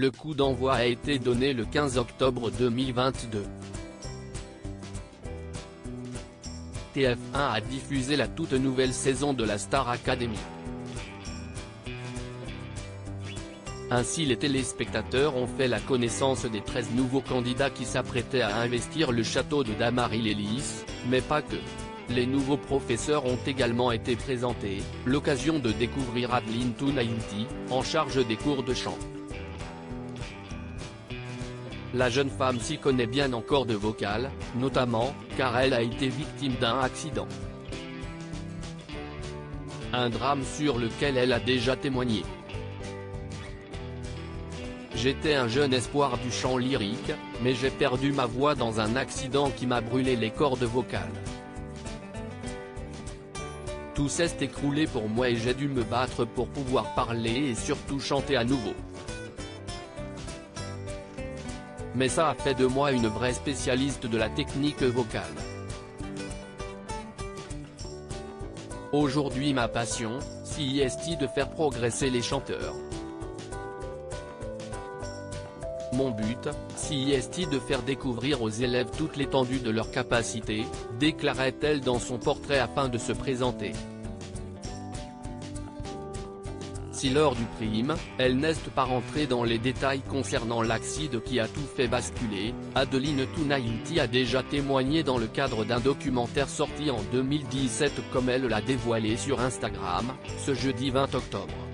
Le coup d'envoi a été donné le 15 octobre 2022. TF1 a diffusé la toute nouvelle saison de la Star Academy. Ainsi les téléspectateurs ont fait la connaissance des 13 nouveaux candidats qui s'apprêtaient à investir le château de Damary-Lélis, mais pas que. Les nouveaux professeurs ont également été présentés, l'occasion de découvrir Adeline Tounaïnti, en charge des cours de chant. La jeune femme s'y connaît bien encore de vocal, notamment, car elle a été victime d'un accident. Un drame sur lequel elle a déjà témoigné. J'étais un jeune espoir du chant lyrique, mais j'ai perdu ma voix dans un accident qui m'a brûlé les cordes vocales. Tout s'est écroulé pour moi et j'ai dû me battre pour pouvoir parler et surtout chanter à nouveau. Mais ça a fait de moi une vraie spécialiste de la technique vocale. Aujourd'hui ma passion, si est de faire progresser les chanteurs. Mon but, si est de faire découvrir aux élèves toute l'étendue de leurs capacités, déclarait-elle dans son portrait afin de se présenter. Si lors du prime, elle n'est pas rentrée dans les détails concernant l'accident qui a tout fait basculer, Adeline Tounaïti a déjà témoigné dans le cadre d'un documentaire sorti en 2017 comme elle l'a dévoilé sur Instagram, ce jeudi 20 octobre.